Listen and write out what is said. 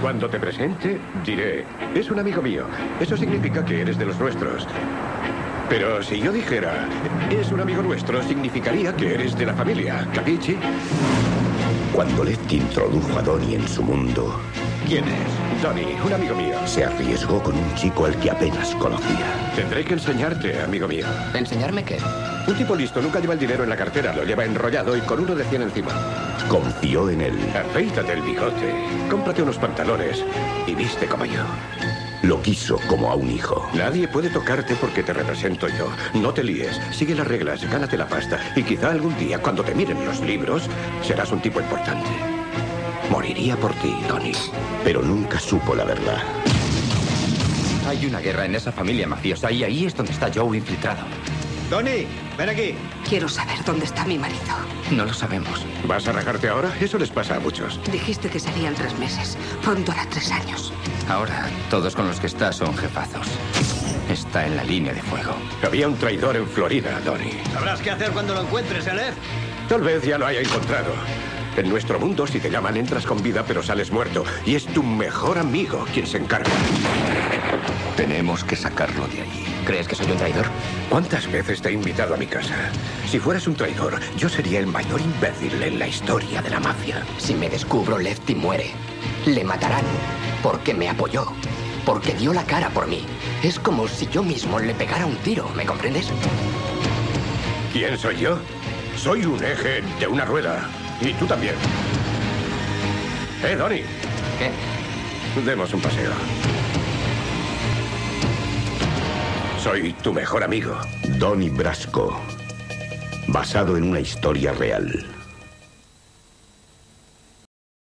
Cuando te presente, diré, es un amigo mío. Eso significa que eres de los nuestros. Pero si yo dijera, es un amigo nuestro, significaría que eres de la familia. ¿Capichi? Cuando Lefty introdujo a Donnie en su mundo, ¿Quién es? Donnie, un amigo mío. se arriesgó con un chico al que apenas conocía. Tendré que enseñarte, amigo mío. ¿Enseñarme qué? Un tipo listo nunca lleva el dinero en la cartera, lo lleva enrollado y con uno de 100 encima. Confió en él. Afeítate el bigote, cómprate unos pantalones y viste como yo. Lo quiso como a un hijo. Nadie puede tocarte porque te represento yo. No te líes, sigue las reglas, gánate la pasta y quizá algún día, cuando te miren los libros, serás un tipo importante. Moriría por ti, Donnie. Pero nunca supo la verdad. Hay una guerra en esa familia mafiosa y ahí es donde está Joe infiltrado. Donnie, ven aquí. Quiero saber dónde está mi marido. No lo sabemos. ¿Vas a rajarte ahora? Eso les pasa a muchos. Dijiste que serían tres meses. Pronto hará tres años. Ahora, todos con los que está son jefazos. Está en la línea de fuego. Había un traidor en Florida, Donnie. Sabrás qué hacer cuando lo encuentres, Elef. Tal vez ya lo haya encontrado. En nuestro mundo, si te llaman, entras con vida, pero sales muerto. Y es tu mejor amigo quien se encarga. Tenemos que sacarlo de allí. ¿Crees que soy un traidor? ¿Cuántas veces te he invitado a mi casa? Si fueras un traidor, yo sería el mayor imbécil en la historia de la mafia. Si me descubro, Lefty muere. Le matarán porque me apoyó, porque dio la cara por mí. Es como si yo mismo le pegara un tiro, ¿me comprendes? ¿Quién soy yo? Soy un eje de una rueda. Y tú también. Eh, Donnie, ¿Qué? demos un paseo. Soy tu mejor amigo. Donnie Brasco. Basado en una historia real.